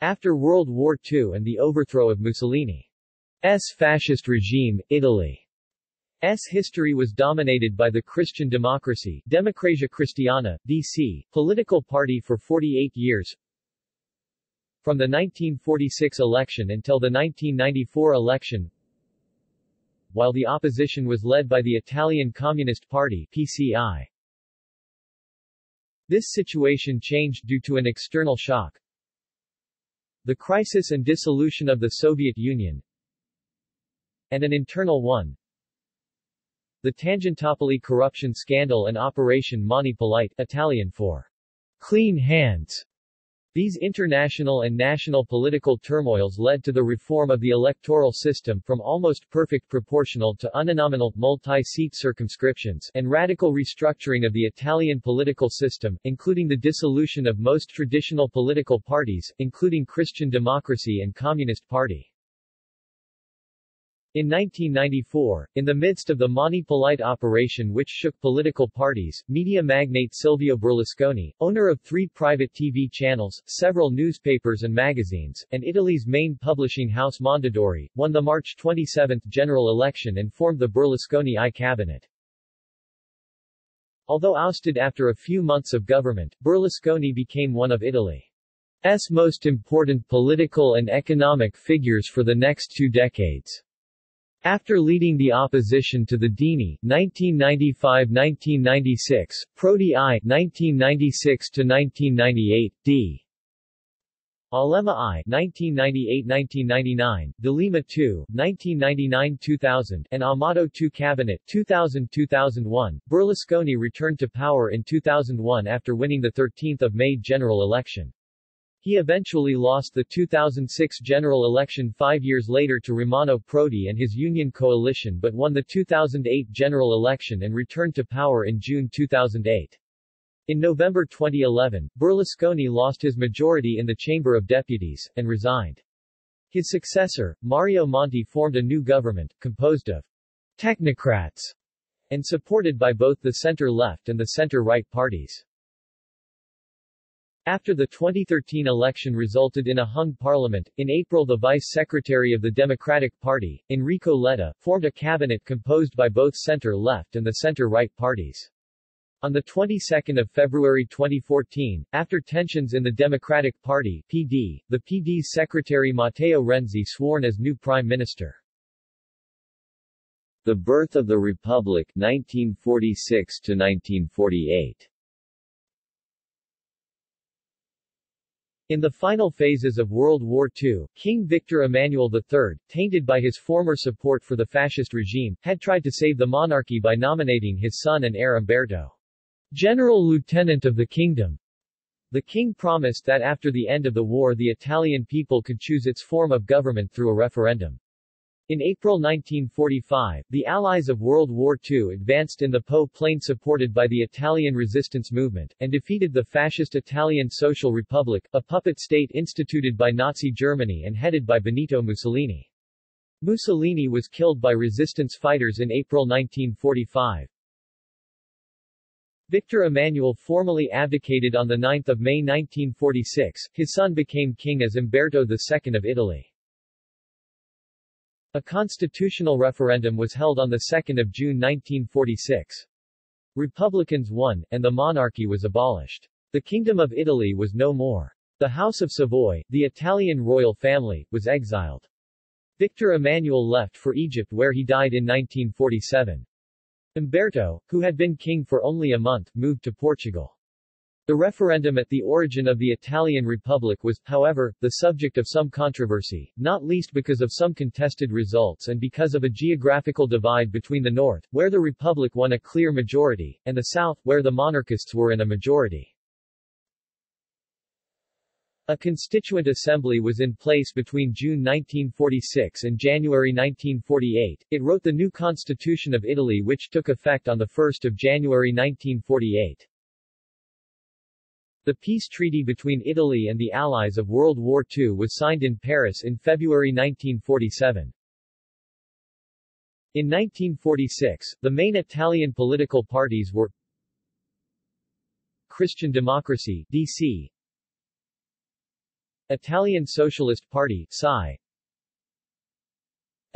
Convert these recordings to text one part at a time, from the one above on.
After World War II and the overthrow of Mussolini's fascist regime, Italy's history was dominated by the Christian Democracy Democrazia Cristiana, DC, political party for 48 years. From the 1946 election until the 1994 election, while the opposition was led by the Italian Communist Party PCI. This situation changed due to an external shock, the crisis and dissolution of the Soviet Union, and an internal one, the Tangentopoli corruption scandal and Operation Mani Pulite Italian for clean hands these international and national political turmoils led to the reform of the electoral system from almost perfect proportional to uninominal, multi-seat circumscriptions and radical restructuring of the Italian political system, including the dissolution of most traditional political parties, including Christian Democracy and Communist Party. In 1994, in the midst of the Mani Pulite operation which shook political parties, media magnate Silvio Berlusconi, owner of three private TV channels, several newspapers and magazines, and Italy's main publishing house Mondadori, won the March 27 general election and formed the Berlusconi I cabinet. Although ousted after a few months of government, Berlusconi became one of Italy's most important political and economic figures for the next two decades. After leading the opposition to the Dini 1995-1996, Prodi I 1996-1998, D. Alema I 1998-1999, D'Alema II 1999-2000, and Amato II cabinet 2000-2001, Berlusconi returned to power in 2001 after winning the 13th of May general election. He eventually lost the 2006 general election five years later to Romano Prodi and his Union coalition but won the 2008 general election and returned to power in June 2008. In November 2011, Berlusconi lost his majority in the Chamber of Deputies, and resigned. His successor, Mario Monti formed a new government, composed of technocrats, and supported by both the center-left and the center-right parties. After the 2013 election resulted in a hung parliament, in April the vice secretary of the Democratic Party, Enrico Letta, formed a cabinet composed by both center-left and the center-right parties. On the 22nd of February 2014, after tensions in the Democratic Party PD, the PD's secretary Matteo Renzi sworn as new prime minister. The birth of the Republic 1946 to 1948 In the final phases of World War II, King Victor Emmanuel III, tainted by his former support for the fascist regime, had tried to save the monarchy by nominating his son and heir Umberto, General Lieutenant of the Kingdom. The king promised that after the end of the war the Italian people could choose its form of government through a referendum. In April 1945, the Allies of World War II advanced in the Po Plain supported by the Italian resistance movement, and defeated the fascist Italian Social Republic, a puppet state instituted by Nazi Germany and headed by Benito Mussolini. Mussolini was killed by resistance fighters in April 1945. Victor Emmanuel formally abdicated on 9 May 1946, his son became king as Umberto II of Italy. A constitutional referendum was held on 2 June 1946. Republicans won, and the monarchy was abolished. The Kingdom of Italy was no more. The House of Savoy, the Italian royal family, was exiled. Victor Emmanuel left for Egypt where he died in 1947. Umberto, who had been king for only a month, moved to Portugal. The referendum at the origin of the Italian Republic was, however, the subject of some controversy, not least because of some contested results and because of a geographical divide between the north, where the Republic won a clear majority, and the south, where the monarchists were in a majority. A constituent assembly was in place between June 1946 and January 1948. It wrote the new Constitution of Italy which took effect on 1 January 1948. The peace treaty between Italy and the Allies of World War II was signed in Paris in February 1947. In 1946, the main Italian political parties were Christian Democracy DC Italian Socialist Party (SI),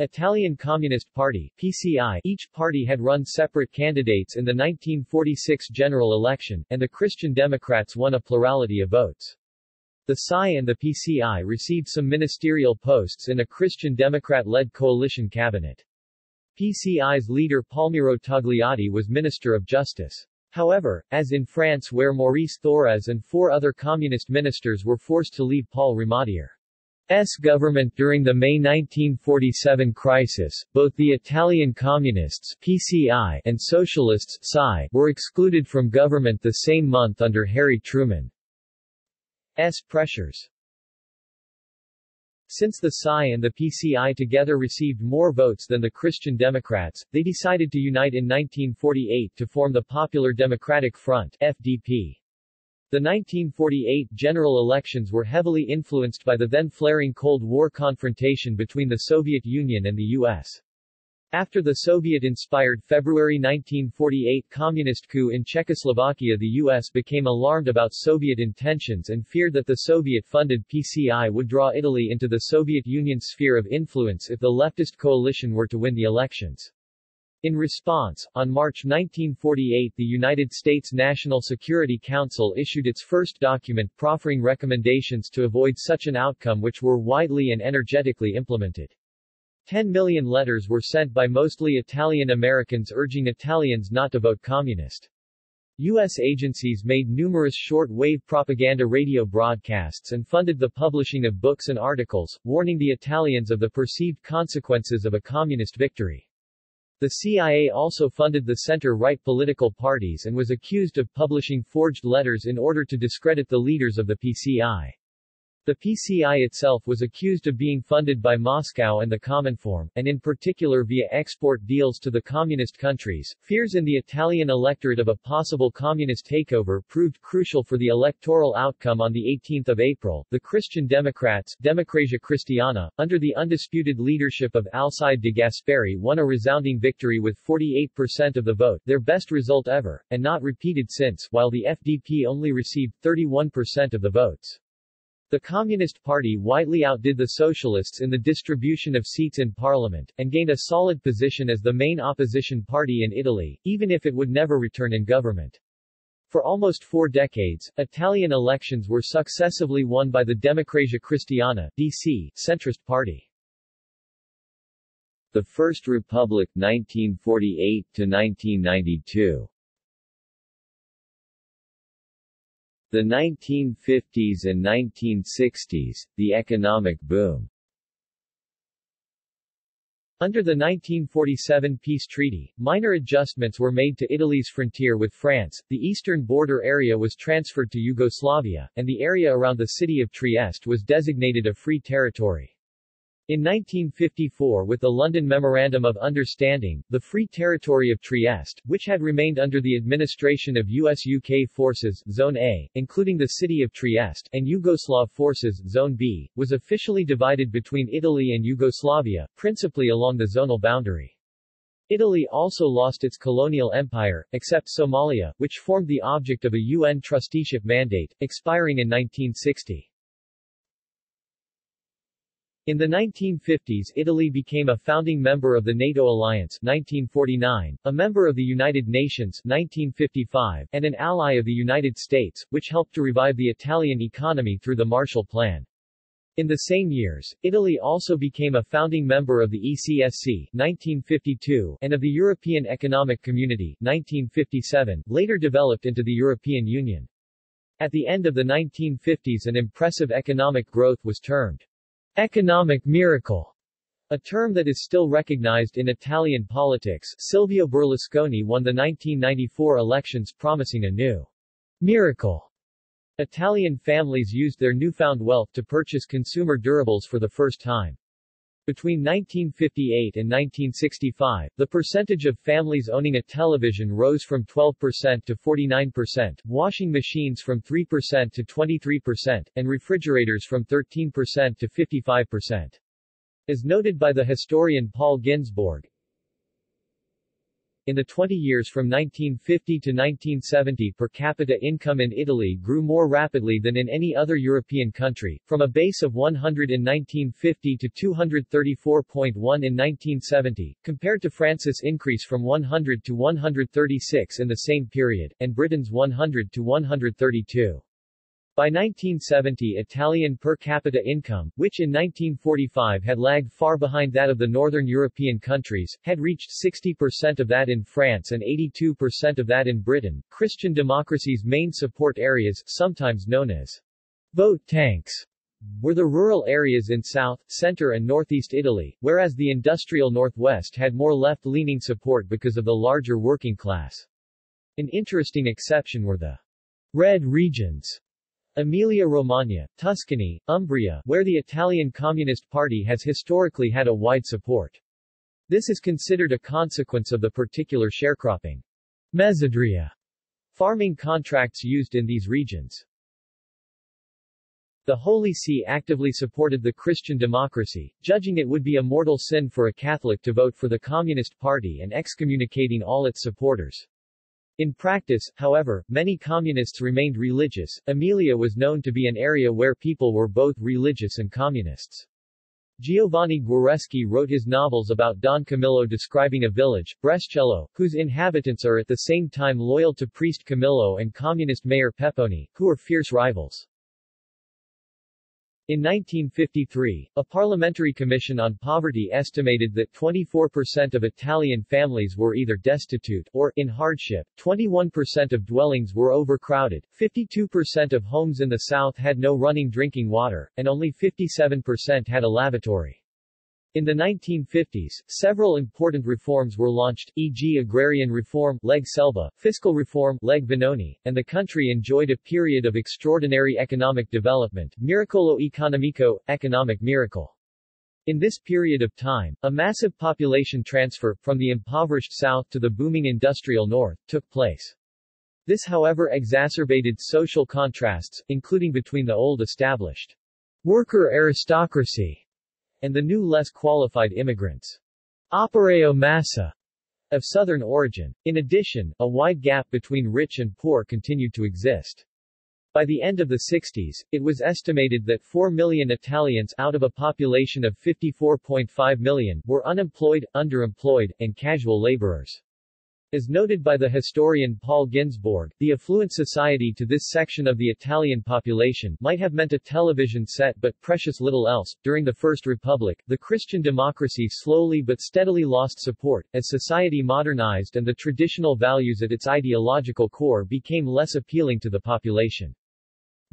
Italian Communist Party PCI, each party had run separate candidates in the 1946 general election, and the Christian Democrats won a plurality of votes. The PSI and the PCI received some ministerial posts in a Christian Democrat-led coalition cabinet. PCI's leader Palmiro Togliatti was Minister of Justice. However, as in France where Maurice Thorez and four other communist ministers were forced to leave Paul Ramadier. S government during the May 1947 crisis, both the Italian Communists PCI and Socialists PSI were excluded from government the same month under Harry Truman's pressures. Since the PSI and the PCI together received more votes than the Christian Democrats, they decided to unite in 1948 to form the Popular Democratic Front FDP. The 1948 general elections were heavily influenced by the then flaring Cold War confrontation between the Soviet Union and the U.S. After the Soviet-inspired February 1948 communist coup in Czechoslovakia the U.S. became alarmed about Soviet intentions and feared that the Soviet-funded PCI would draw Italy into the Soviet Union's sphere of influence if the leftist coalition were to win the elections. In response, on March 1948 the United States National Security Council issued its first document proffering recommendations to avoid such an outcome which were widely and energetically implemented. 10 million letters were sent by mostly Italian Americans urging Italians not to vote communist. U.S. agencies made numerous short-wave propaganda radio broadcasts and funded the publishing of books and articles, warning the Italians of the perceived consequences of a communist victory. The CIA also funded the center-right political parties and was accused of publishing forged letters in order to discredit the leaders of the PCI. The PCI itself was accused of being funded by Moscow and the Cominform, and in particular via export deals to the communist countries. Fears in the Italian electorate of a possible communist takeover proved crucial for the electoral outcome on 18 April. The Christian Democrats, Democrazia Cristiana, under the undisputed leadership of Alcide de Gasperi won a resounding victory with 48% of the vote, their best result ever, and not repeated since, while the FDP only received 31% of the votes. The Communist Party widely outdid the Socialists in the distribution of seats in parliament, and gained a solid position as the main opposition party in Italy, even if it would never return in government. For almost four decades, Italian elections were successively won by the Democrazia Cristiana DC, centrist party. The First Republic 1948 The 1950s and 1960s, the economic boom under the 1947 peace treaty, minor adjustments were made to Italy's frontier with France, the eastern border area was transferred to Yugoslavia, and the area around the city of Trieste was designated a free territory. In 1954 with the London Memorandum of Understanding, the Free Territory of Trieste, which had remained under the administration of US-UK forces, Zone A, including the city of Trieste, and Yugoslav forces, Zone B, was officially divided between Italy and Yugoslavia, principally along the zonal boundary. Italy also lost its colonial empire, except Somalia, which formed the object of a UN trusteeship mandate, expiring in 1960. In the 1950s Italy became a founding member of the NATO alliance 1949, a member of the United Nations 1955, and an ally of the United States, which helped to revive the Italian economy through the Marshall Plan. In the same years, Italy also became a founding member of the ECSC 1952 and of the European Economic Community 1957, later developed into the European Union. At the end of the 1950s an impressive economic growth was termed Economic miracle, a term that is still recognized in Italian politics. Silvio Berlusconi won the 1994 elections promising a new miracle. Italian families used their newfound wealth to purchase consumer durables for the first time. Between 1958 and 1965, the percentage of families owning a television rose from 12% to 49%, washing machines from 3% to 23%, and refrigerators from 13% to 55%. As noted by the historian Paul Ginsborg, In the 20 years from 1950 to 1970 per capita income in Italy grew more rapidly than in any other European country, from a base of 100 in 1950 to 234.1 in 1970, compared to France's increase from 100 to 136 in the same period, and Britain's 100 to 132. By 1970 Italian per capita income, which in 1945 had lagged far behind that of the northern European countries, had reached 60% of that in France and 82% of that in Britain. Christian democracy's main support areas, sometimes known as vote tanks, were the rural areas in south, center and northeast Italy, whereas the industrial northwest had more left-leaning support because of the larger working class. An interesting exception were the red regions Emilia-Romagna, Tuscany, Umbria, where the Italian Communist Party has historically had a wide support. This is considered a consequence of the particular sharecropping mezzadria farming contracts used in these regions. The Holy See actively supported the Christian democracy, judging it would be a mortal sin for a Catholic to vote for the Communist Party and excommunicating all its supporters. In practice, however, many communists remained religious. Emilia was known to be an area where people were both religious and communists. Giovanni Guareschi wrote his novels about Don Camillo describing a village, Brescello, whose inhabitants are at the same time loyal to priest Camillo and communist mayor Peppone, who are fierce rivals. In 1953, a parliamentary commission on poverty estimated that 24% of Italian families were either destitute or in hardship, 21% of dwellings were overcrowded, 52% of homes in the south had no running drinking water, and only 57% had a lavatory. In the 1950s, several important reforms were launched, e.g. agrarian reform Leg Selva, fiscal reform Leg Vanoni, and the country enjoyed a period of extraordinary economic development, miracolo economico, economic miracle. In this period of time, a massive population transfer, from the impoverished south to the booming industrial north, took place. This however exacerbated social contrasts, including between the old established worker aristocracy and the new less qualified immigrants. Operaio massa of southern origin. In addition, a wide gap between rich and poor continued to exist. By the end of the 60s, it was estimated that 4 million Italians out of a population of 54.5 million were unemployed, underemployed, and casual laborers. As noted by the historian Paul Ginsborg, the affluent society to this section of the Italian population might have meant a television set but precious little else. During the First Republic, the Christian democracy slowly but steadily lost support, as society modernized and the traditional values at its ideological core became less appealing to the population.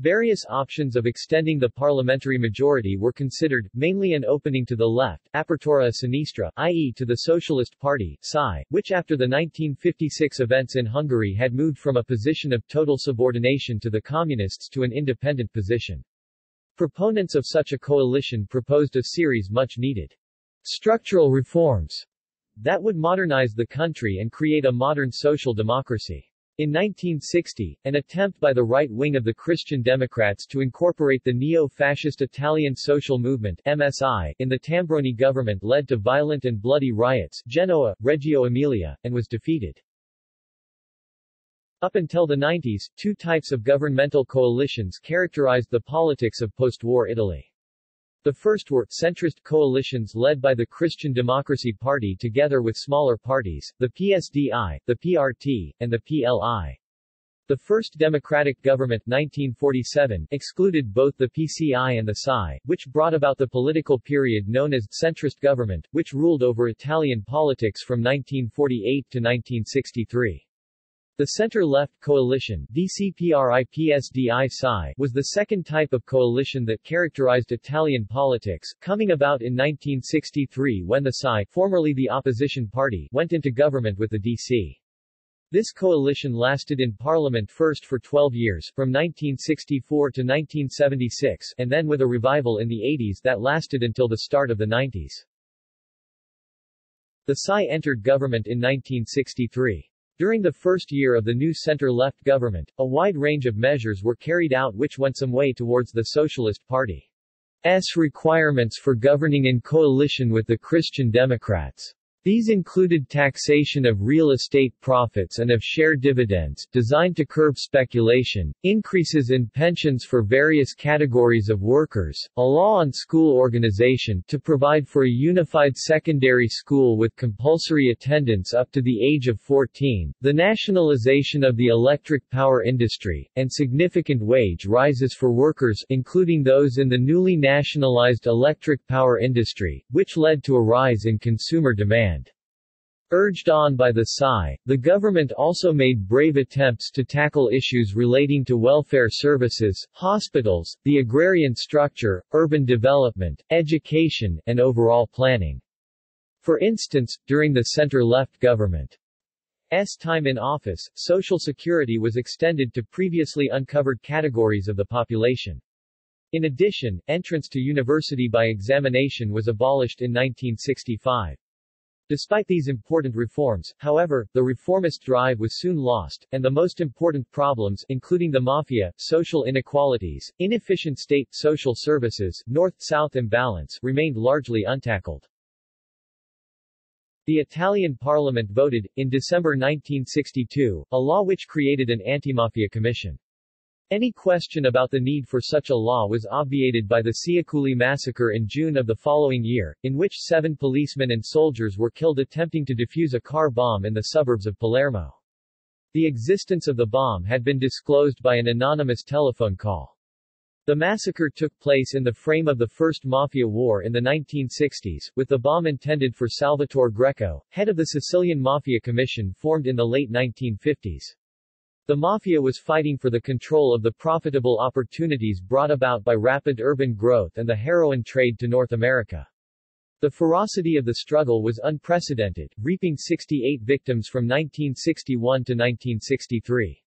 Various options of extending the parliamentary majority were considered, mainly an opening to the left, apertura sinistra, i.e. to the Socialist Party, PSI, which after the 1956 events in Hungary had moved from a position of total subordination to the Communists to an independent position. Proponents of such a coalition proposed a series much needed structural reforms that would modernize the country and create a modern social democracy. In 1960, an attempt by the right wing of the Christian Democrats to incorporate the neo-fascist Italian Social Movement MSI in the Tambroni government led to violent and bloody riots Genoa, Reggio Emilia, and was defeated. Up until the 90s, two types of governmental coalitions characterized the politics of post-war Italy. The first were centrist coalitions led by the Christian Democracy Party together with smaller parties, the PSDI, the PRT, and the PLI. The first democratic government 1947 excluded both the PCI and the PSI, which brought about the political period known as centrist government, which ruled over Italian politics from 1948 to 1963. The center-left coalition DCPRI-PSDI was the second type of coalition that characterized Italian politics, coming about in 1963 when the PSI formerly the opposition party went into government with the DC. This coalition lasted in parliament first for 12 years, from 1964 to 1976, and then with a revival in the 80s that lasted until the start of the 90s. The PSI entered government in 1963. During the first year of the new center-left government, a wide range of measures were carried out which went some way towards the Socialist Party's requirements for governing in coalition with the Christian Democrats. These included taxation of real estate profits and of share dividends, designed to curb speculation, increases in pensions for various categories of workers, a law on school organization to provide for a unified secondary school with compulsory attendance up to the age of 14, the nationalization of the electric power industry, and significant wage rises for workers including those in the newly nationalized electric power industry, which led to a rise in consumer demand. Urged on by the PSI, the government also made brave attempts to tackle issues relating to welfare services, hospitals, the agrarian structure, urban development, education, and overall planning. For instance, during the center-left government's time in office, Social Security was extended to previously uncovered categories of the population. In addition, entrance to university by examination was abolished in 1965. Despite these important reforms, however, the reformist drive was soon lost, and the most important problems including the mafia, social inequalities, inefficient state social services, north-south imbalance remained largely untackled. The Italian parliament voted, in December 1962, a law which created an anti-mafia commission. Any question about the need for such a law was obviated by the Ciaculli massacre in June of the following year, in which seven policemen and soldiers were killed attempting to defuse a car bomb in the suburbs of Palermo. The existence of the bomb had been disclosed by an anonymous telephone call. The massacre took place in the frame of the First Mafia War in the 1960s, with the bomb intended for Salvatore Greco, head of the Sicilian Mafia Commission formed in the late 1950s. The mafia was fighting for the control of the profitable opportunities brought about by rapid urban growth and the heroin trade to North America. The ferocity of the struggle was unprecedented, reaping 68 victims from 1961 to 1963.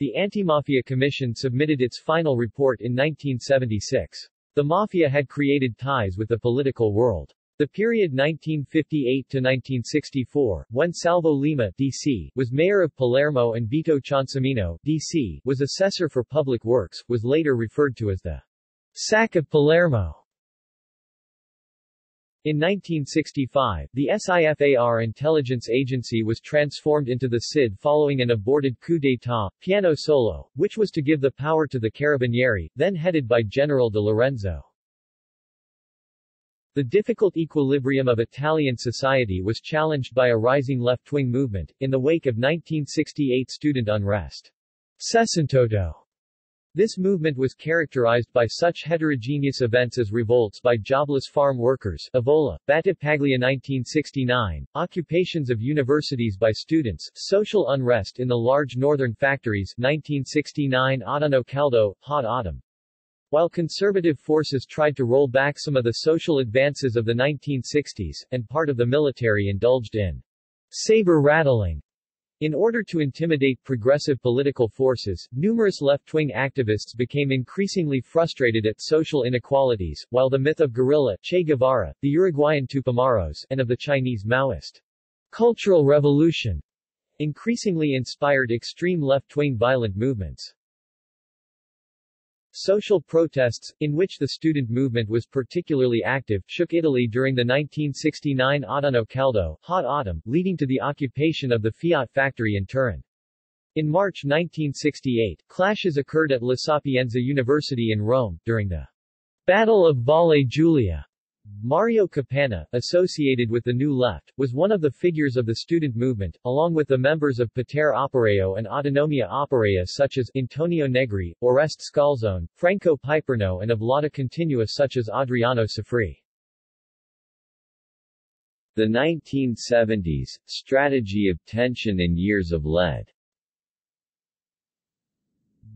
The Anti-Mafia Commission submitted its final report in 1976. The mafia had created ties with the political world. The period 1958–1964, when Salvo Lima DC, was mayor of Palermo and Vito Ciancimino DC, was assessor for public works, was later referred to as the Sack of Palermo. In 1965, the SIFAR intelligence agency was transformed into the SID following an aborted coup d'état, Piano Solo, which was to give the power to the Carabinieri, then headed by General de Lorenzo. The difficult equilibrium of Italian society was challenged by a rising left-wing movement, in the wake of 1968 student unrest. Sessantotto. This movement was characterized by such heterogeneous events as revolts by jobless farm workers Avola, Battipaglia 1969, occupations of universities by students, social unrest in the large northern factories 1969 Autunno Caldo, Hot Autumn, while conservative forces tried to roll back some of the social advances of the 1960s, and part of the military indulged in saber-rattling in order to intimidate progressive political forces, numerous left-wing activists became increasingly frustrated at social inequalities, while the myth of guerrilla, Che Guevara, the Uruguayan Tupamaros, and of the Chinese Maoist cultural revolution increasingly inspired extreme left-wing violent movements. Social protests, in which the student movement was particularly active, shook Italy during the 1969 Autunno Caldo hot autumn, leading to the occupation of the Fiat factory in Turin. In March 1968, clashes occurred at La Sapienza University in Rome, during the Battle of Valle Giulia. Mario Capanna, associated with the New Left, was one of the figures of the student movement, along with the members of Potere Operaio and Autonomia Operaia such as Antonio Negri, Oreste Scalzone, Franco Piperno and of Lotta Continua such as Adriano Sofri. The 1970s, strategy of tension in years of lead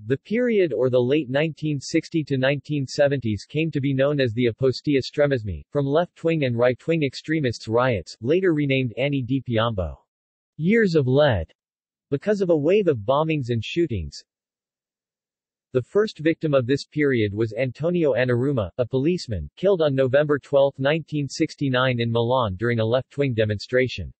the period or the late 1960 to 1970s came to be known as the Opposti Estremismi, from left-wing and right-wing extremists riots, later renamed Anni di Piombo. Years of lead. Because of a wave of bombings and shootings, the first victim of this period was Antonio Annarumma, a policeman, killed on November 12, 1969 in Milan during a left-wing demonstration.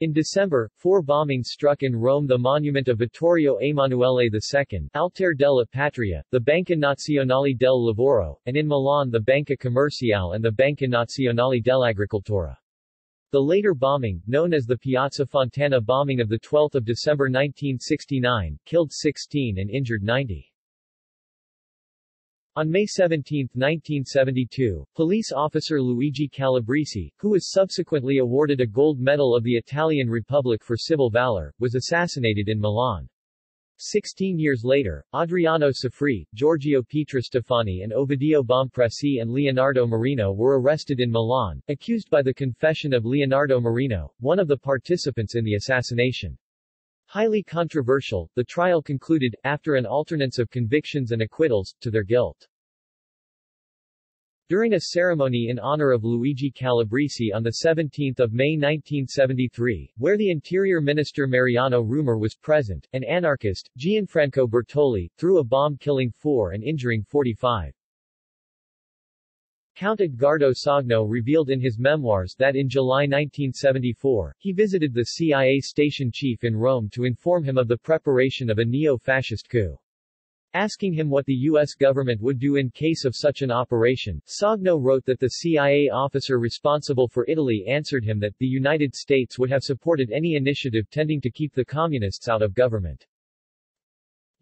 In December, four bombings struck in Rome the monument of Vittorio Emanuele II, Altare della Patria, the Banca Nazionale del Lavoro, and in Milan the Banca Commerciale and the Banca Nazionale dell'Agricoltura. The later bombing, known as the Piazza Fontana bombing of 12 December 1969, killed 16 and injured 90. On May 17, 1972, police officer Luigi Calabresi, who was subsequently awarded a gold medal of the Italian Republic for civil valor, was assassinated in Milan. Sixteen years later, Adriano Sofri, Giorgio Pietrostefani and Ovidio Bompressi and Leonardo Marino were arrested in Milan, accused by the confession of Leonardo Marino, one of the participants in the assassination. Highly controversial, the trial concluded, after an alternance of convictions and acquittals, to their guilt. During a ceremony in honor of Luigi Calabresi on 17 May 1973, where the Interior Minister Mariano Rumor was present, an anarchist, Gianfranco Bertoli, threw a bomb killing four and injuring 45. Count Edgardo Sogno revealed in his memoirs that in July 1974, he visited the CIA station chief in Rome to inform him of the preparation of a neo-fascist coup. Asking him what the U.S. government would do in case of such an operation, Sogno wrote that the CIA officer responsible for Italy answered him that the United States would have supported any initiative tending to keep the communists out of government.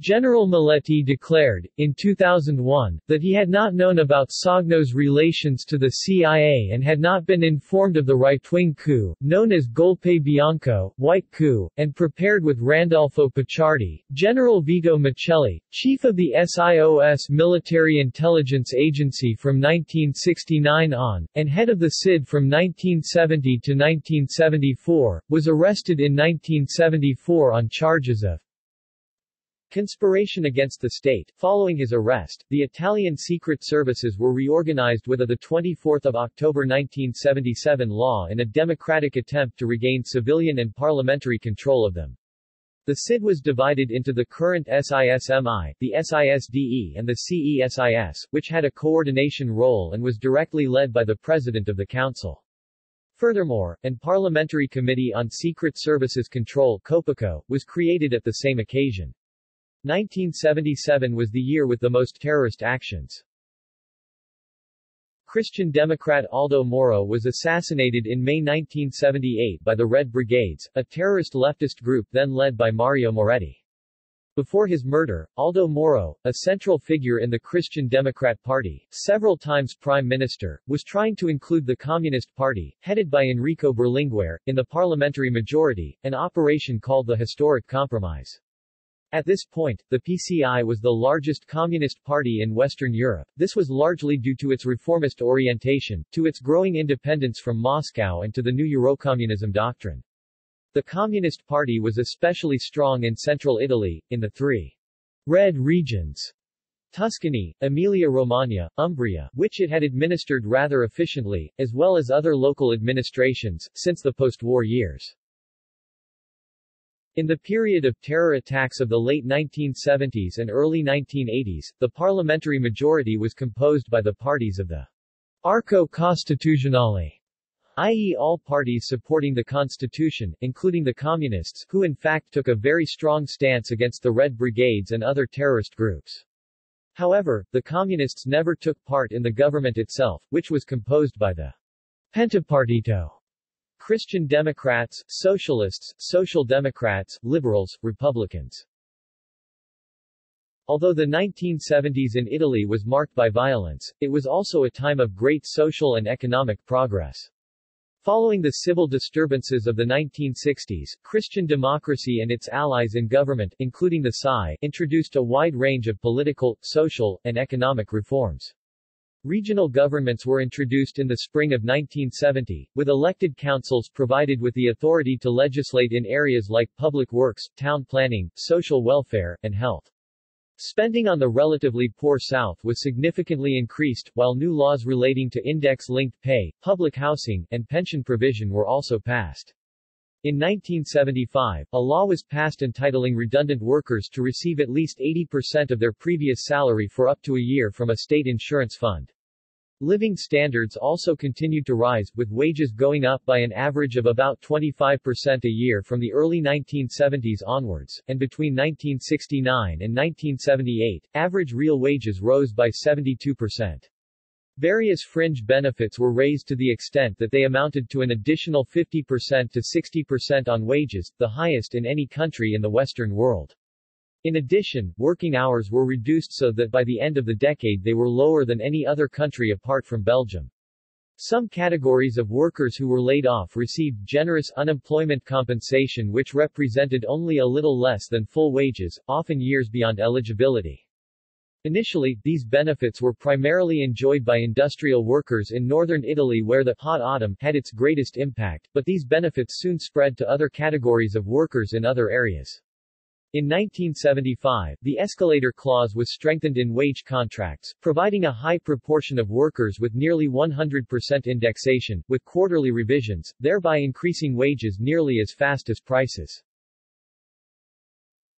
General Maletti declared, in 2001, that he had not known about Sogno's relations to the CIA and had not been informed of the right-wing coup, known as Golpe Bianco, White Coup, and prepared with Randolfo Pacciardi, General Vito Miceli, chief of the SIOS military intelligence agency from 1969 on, and head of the SID from 1970 to 1974, was arrested in 1974 on charges of Conspiration against the state. Following his arrest, the Italian secret services were reorganized with a 24 October 1977 law in a democratic attempt to regain civilian and parliamentary control of them. The SID was divided into the current SISMI, the SISDE and the CESIS, which had a coordination role and was directly led by the President of the Council. Furthermore, an Parliamentary Committee on Secret Services Control COPACO, was created at the same occasion. 1977 was the year with the most terrorist actions. Christian Democrat Aldo Moro was assassinated in May 1978 by the Red Brigades, a terrorist leftist group then led by Mario Moretti. Before his murder, Aldo Moro, a central figure in the Christian Democrat Party, several times prime minister, was trying to include the Communist Party, headed by Enrico Berlinguer, in the parliamentary majority, an operation called the Historic Compromise. At this point, the PCI was the largest communist party in Western Europe. This was largely due to its reformist orientation, to its growing independence from Moscow and to the new Eurocommunism doctrine. The Communist Party was especially strong in central Italy, in the three red regions Tuscany, Emilia-Romagna, Umbria, which it had administered rather efficiently, as well as other local administrations, since the post-war years. In the period of terror attacks of the late 1970s and early 1980s, the parliamentary majority was composed by the parties of the Arco Costituzionale, i.e. all parties supporting the constitution, including the communists, who in fact took a very strong stance against the Red Brigades and other terrorist groups. However, the communists never took part in the government itself, which was composed by the Pentapartito Christian Democrats, Socialists, Social Democrats, Liberals, Republicans. Although the 1970s in Italy was marked by violence, it was also a time of great social and economic progress. Following the civil disturbances of the 1960s, Christian democracy and its allies in government, including the PSI, introduced a wide range of political, social, and economic reforms. Regional governments were introduced in the spring of 1970, with elected councils provided with the authority to legislate in areas like public works, town planning, social welfare, and health. Spending on the relatively poor South was significantly increased, while new laws relating to index-linked pay, public housing, and pension provision were also passed. In 1975, a law was passed entitling redundant workers to receive at least 80% of their previous salary for up to a year from a state insurance fund. Living standards also continued to rise, with wages going up by an average of about 25% a year from the early 1970s onwards, and between 1969 and 1978, average real wages rose by 72%. Various fringe benefits were raised to the extent that they amounted to an additional 50% to 60% on wages, the highest in any country in the Western world. In addition, working hours were reduced so that by the end of the decade they were lower than any other country apart from Belgium. Some categories of workers who were laid off received generous unemployment compensation which represented only a little less than full wages, often years beyond eligibility. Initially, these benefits were primarily enjoyed by industrial workers in northern Italy where the hot autumn had its greatest impact, but these benefits soon spread to other categories of workers in other areas. In 1975, the escalator clause was strengthened in wage contracts, providing a high proportion of workers with nearly 100% indexation, with quarterly revisions, thereby increasing wages nearly as fast as prices.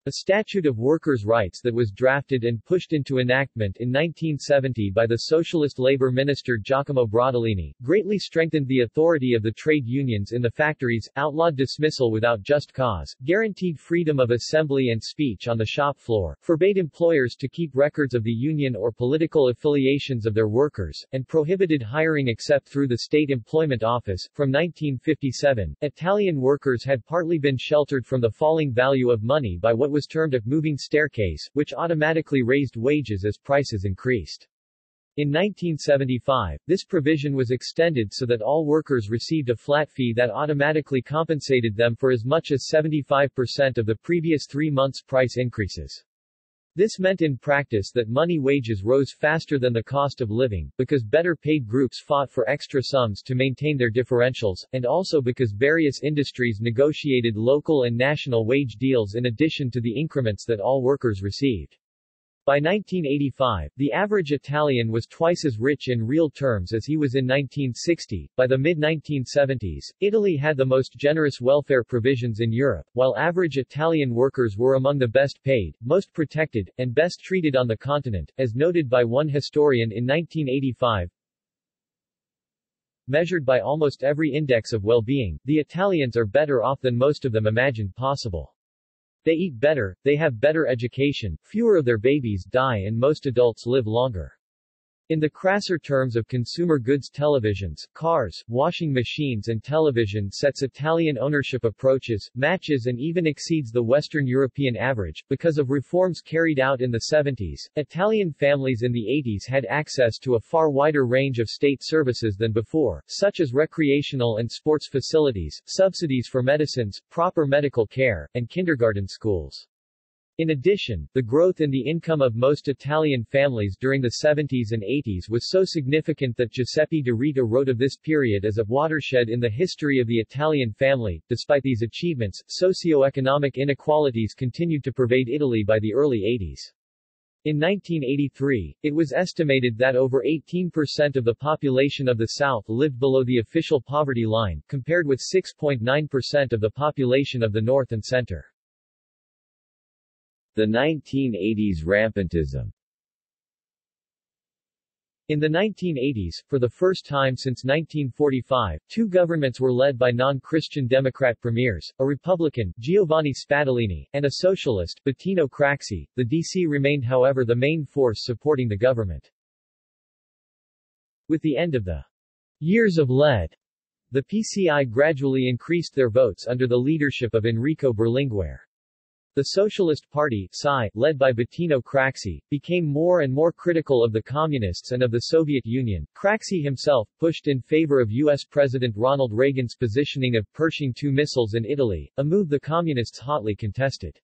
A statute of workers' rights that was drafted and pushed into enactment in 1970 by the socialist labor minister Giacomo Brodolini, greatly strengthened the authority of the trade unions in the factories, outlawed dismissal without just cause, guaranteed freedom of assembly and speech on the shop floor, forbade employers to keep records of the union or political affiliations of their workers, and prohibited hiring except through the state employment office. From 1957, Italian workers had partly been sheltered from the falling value of money by what was termed a moving staircase, which automatically raised wages as prices increased. In 1975, this provision was extended so that all workers received a flat fee that automatically compensated them for as much as 75% of the previous three months' price increases. This meant in practice that money wages rose faster than the cost of living, because better paid groups fought for extra sums to maintain their differentials, and also because various industries negotiated local and national wage deals in addition to the increments that all workers received. By 1985, the average Italian was twice as rich in real terms as he was in 1960. By the mid-1970s, Italy had the most generous welfare provisions in Europe, while average Italian workers were among the best paid, most protected, and best treated on the continent, as noted by one historian in 1985. Measured by almost every index of well-being, the Italians are better off than most of them imagined possible. They eat better, they have better education, fewer of their babies die and most adults live longer. In the crasser terms of consumer goods televisions, cars, washing machines and television sets Italian ownership approaches, matches and even exceeds the Western European average. Because of reforms carried out in the 70s, Italian families in the 80s had access to a far wider range of state services than before, such as recreational and sports facilities, subsidies for medicines, proper medical care, and kindergarten schools. In addition, the growth in the income of most Italian families during the 70s and 80s was so significant that Giuseppe de Rita wrote of this period as a watershed in the history of the Italian family. Despite these achievements, socio-economic inequalities continued to pervade Italy by the early 80s. In 1983, it was estimated that over 18% of the population of the South lived below the official poverty line, compared with 6.9% of the population of the North and Center. The 1980s rampantism in the 1980s, for the first time since 1945, two governments were led by non-Christian Democrat premiers, a Republican, Giovanni Spadolini, and a socialist, Bettino Craxi. The DC remained however the main force supporting the government. With the end of the years of lead, the PCI gradually increased their votes under the leadership of Enrico Berlinguer. The Socialist Party PSI, led by Bettino Craxi, became more and more critical of the Communists and of the Soviet Union. Craxi himself, pushed in favor of U.S. President Ronald Reagan's positioning of Pershing II missiles in Italy, a move the Communists hotly contested.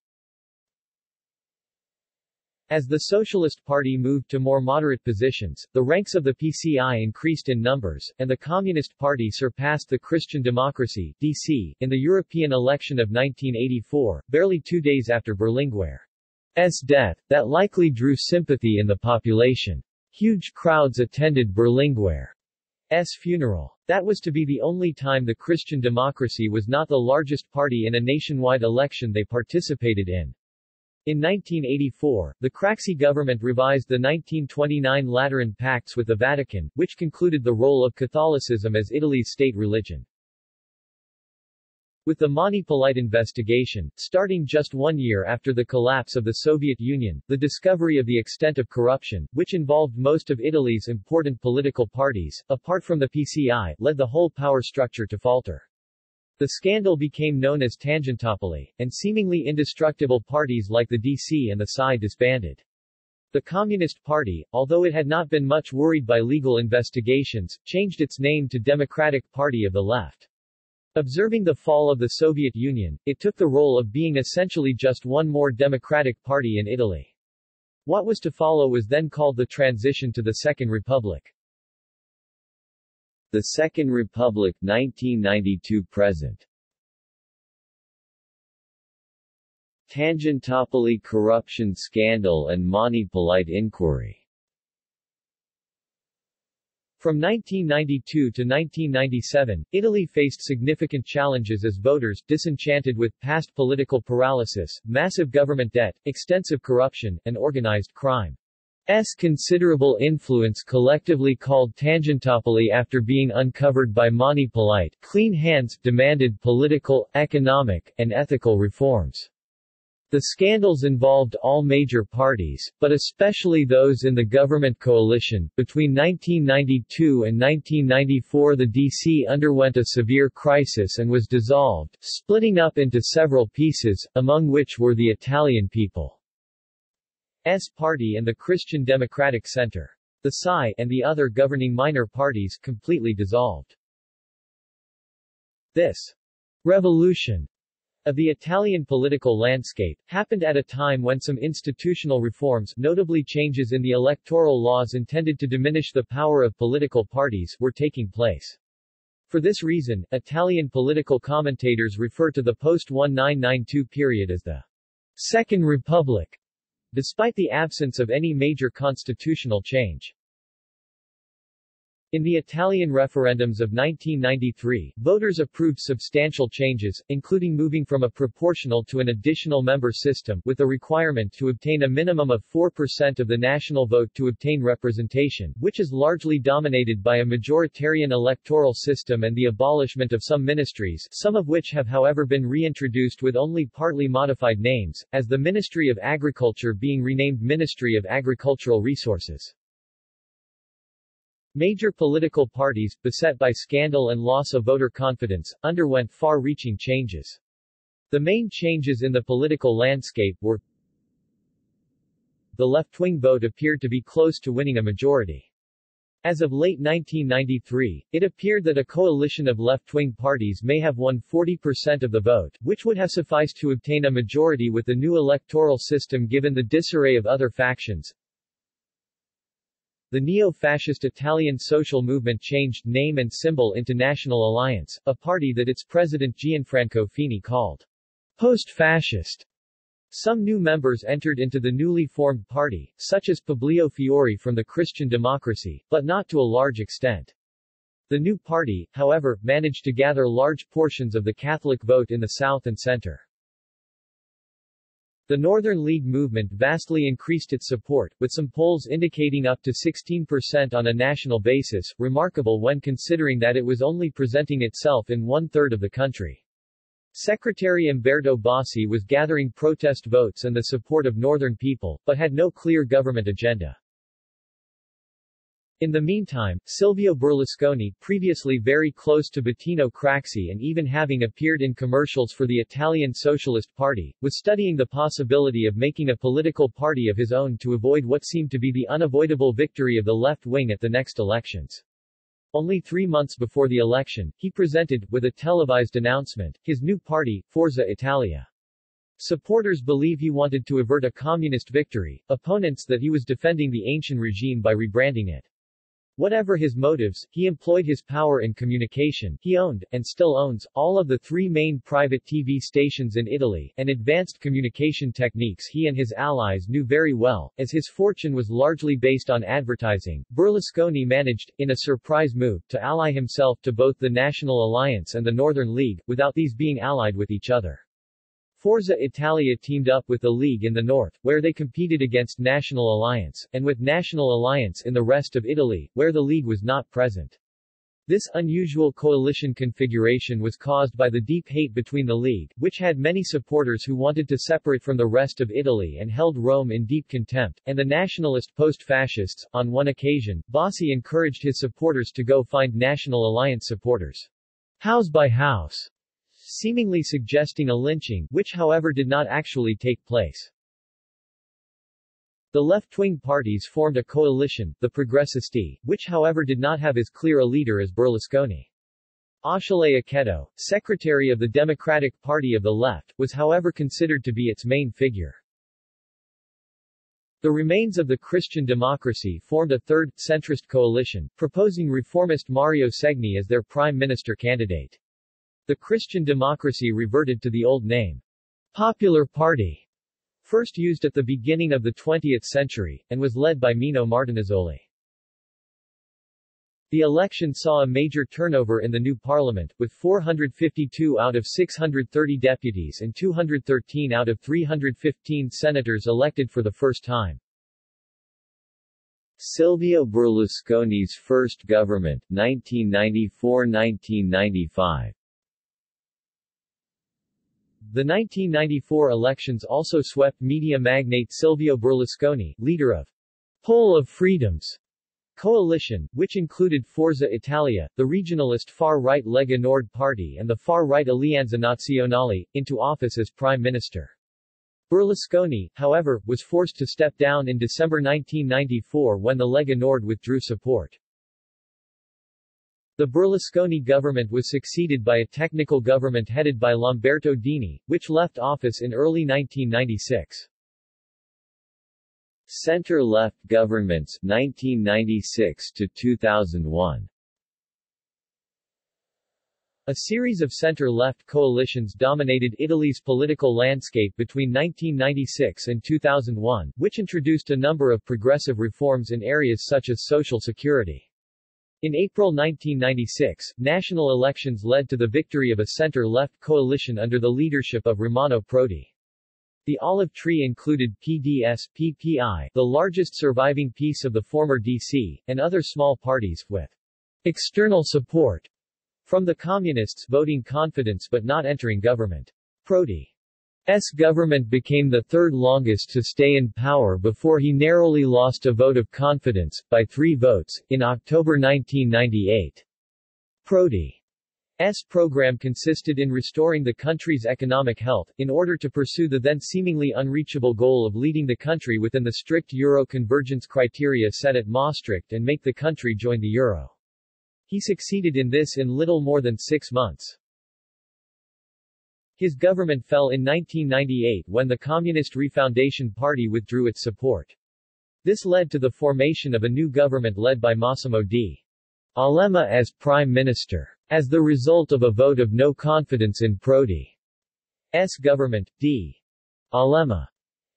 As the Socialist Party moved to more moderate positions, the ranks of the PCI increased in numbers, and the Communist Party surpassed the Christian Democracy DC, in the European election of 1984, barely two days after Berlinguer's death, that likely drew sympathy in the population. Huge crowds attended Berlinguer's funeral. That was to be the only time the Christian Democracy was not the largest party in a nationwide election they participated in. In 1984, the Craxi government revised the 1929 Lateran Pacts with the Vatican, which concluded the role of Catholicism as Italy's state religion. With the Mani Pulite investigation, starting just one year after the collapse of the Soviet Union, the discovery of the extent of corruption, which involved most of Italy's important political parties, apart from the PCI, led the whole power structure to falter. The scandal became known as Tangentopoli, and seemingly indestructible parties like the DC and the PSI disbanded. The Communist Party, although it had not been much worried by legal investigations, changed its name to Democratic Party of the Left. Observing the fall of the Soviet Union, it took the role of being essentially just one more democratic party in Italy. What was to follow was then called the transition to the Second Republic. The Second Republic 1992 present Tangentopoli corruption scandal and Mani Pulite inquiry from 1992 to 1997, Italy faced significant challenges as voters, disenchanted with past political paralysis, massive government debt, extensive corruption, and organized crime. S considerable influence collectively called Tangentopoli after being uncovered by Mani Pulite, clean hands, demanded political, economic, and ethical reforms. The scandals involved all major parties, but especially those in the government coalition. Between 1992 and 1994, the DC underwent a severe crisis and was dissolved, splitting up into several pieces, among which were the Italian People's Party and the Christian Democratic Center. The PSI and the other governing minor parties completely dissolved. This revolution of the Italian political landscape, happened at a time when some institutional reforms notably changes in the electoral laws intended to diminish the power of political parties were taking place. For this reason, Italian political commentators refer to the post-1992 period as the Second Republic, despite the absence of any major constitutional change. In the Italian referendums of 1993, voters approved substantial changes, including moving from a proportional to an additional member system, with a requirement to obtain a minimum of 4% of the national vote to obtain representation, which is largely dominated by a majoritarian electoral system and the abolishment of some ministries, some of which have however been reintroduced with only partly modified names, as the Ministry of Agriculture being renamed Ministry of Agricultural Resources. Major political parties, beset by scandal and loss of voter confidence, underwent far-reaching changes. The main changes in the political landscape were The left-wing vote appeared to be close to winning a majority. As of late 1993, it appeared that a coalition of left-wing parties may have won 40% of the vote, which would have sufficed to obtain a majority with the new electoral system given the disarray of other factions. The neo-fascist Italian social movement changed name and symbol into National Alliance, a party that its president Gianfranco Fini called post-fascist. Some new members entered into the newly formed party, such as Publio Fiori from the Christian Democracy, but not to a large extent. The new party, however, managed to gather large portions of the Catholic vote in the south and center. The Northern League movement vastly increased its support, with some polls indicating up to 16% on a national basis, remarkable when considering that it was only presenting itself in one-third of the country. Secretary Umberto Bossi was gathering protest votes and the support of Northern people, but had no clear government agenda. In the meantime, Silvio Berlusconi, previously very close to Bettino Craxi and even having appeared in commercials for the Italian Socialist Party, was studying the possibility of making a political party of his own to avoid what seemed to be the unavoidable victory of the left wing at the next elections. Only three months before the election, he presented, with a televised announcement, his new party, Forza Italia. Supporters believe he wanted to avert a communist victory, opponents that he was defending the ancient regime by rebranding it. Whatever his motives, he employed his power in communication. He owned, and still owns, all of the three main private TV stations in Italy, and advanced communication techniques he and his allies knew very well. As his fortune was largely based on advertising, Berlusconi managed, in a surprise move, to ally himself to both the National Alliance and the Northern League, without these being allied with each other. Forza Italia teamed up with the League in the north, where they competed against National Alliance, and with National Alliance in the rest of Italy, where the League was not present. This unusual coalition configuration was caused by the deep hate between the League, which had many supporters who wanted to separate from the rest of Italy and held Rome in deep contempt, and the nationalist post-fascists. On one occasion, Bossi encouraged his supporters to go find National Alliance supporters, house by house, seemingly suggesting a lynching, which however did not actually take place. The left-wing parties formed a coalition, the Progressisti, which however did not have as clear a leader as Berlusconi. Achille Occhetto, secretary of the Democratic Party of the Left, was however considered to be its main figure. The remains of the Christian democracy formed a third, centrist coalition, proposing reformist Mario Segni as their prime minister candidate. The Christian democracy reverted to the old name, Popular Party, first used at the beginning of the 20th century, and was led by Mino Martinazzoli. The election saw a major turnover in the new parliament, with 452 out of 630 deputies and 213 out of 315 senators elected for the first time. Silvio Berlusconi's first government, 1994-1995 the 1994 elections also swept media magnate Silvio Berlusconi, leader of Pole of Freedoms coalition, which included Forza Italia, the regionalist far-right Lega Nord party and the far-right Alleanza Nazionale, into office as prime minister. Berlusconi, however, was forced to step down in December 1994 when the Lega Nord withdrew support. The Berlusconi government was succeeded by a technical government headed by Lamberto Dini, which left office in early 1996. Center-left governments 1996 to 2001 A series of center-left coalitions dominated Italy's political landscape between 1996 and 2001, which introduced a number of progressive reforms in areas such as social security. In April 1996, national elections led to the victory of a center-left coalition under the leadership of Romano Prodi. The olive tree included PDS-PPI, the largest surviving piece of the former DC, and other small parties, with external support from the Communists voting confidence but not entering government. Prodi S government became the third longest to stay in power before he narrowly lost a vote of confidence, by three votes, in October 1998. Prodi's program consisted in restoring the country's economic health, in order to pursue the then seemingly unreachable goal of leading the country within the strict euro convergence criteria set at Maastricht and make the country join the euro. He succeeded in this in little more than six months. His government fell in 1998 when the Communist Refoundation Party withdrew its support. This led to the formation of a new government led by Massimo D. Alema as prime minister. As the result of a vote of no confidence in Prodi's government, D.